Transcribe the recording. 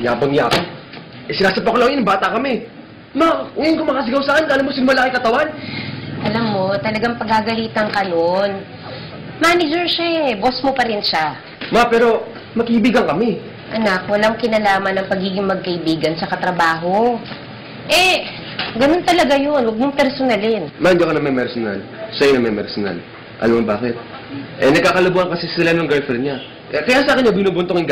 Yabang-yabang. Eh, sinasapak lang yun, bata kami. Ma, ngayon ko makasigaw saan, kala mo malaki katawan? Alam mo, talagang pagagalitan ka nun. Manager siya eh. Boss mo pa rin siya. Ma, pero magkibigan kami. Anak, walang kinalaman ng pagiging magkaibigan sa katrabaho. Eh, ganun talaga yun. Huwag mong personalin. Ma, hindi ako na may personal. Sa'yo na may personal. Alam mo bakit? Eh, nagkakalabuhan kasi sila ng girlfriend niya. Eh, kaya sa akin niya binubuntong yung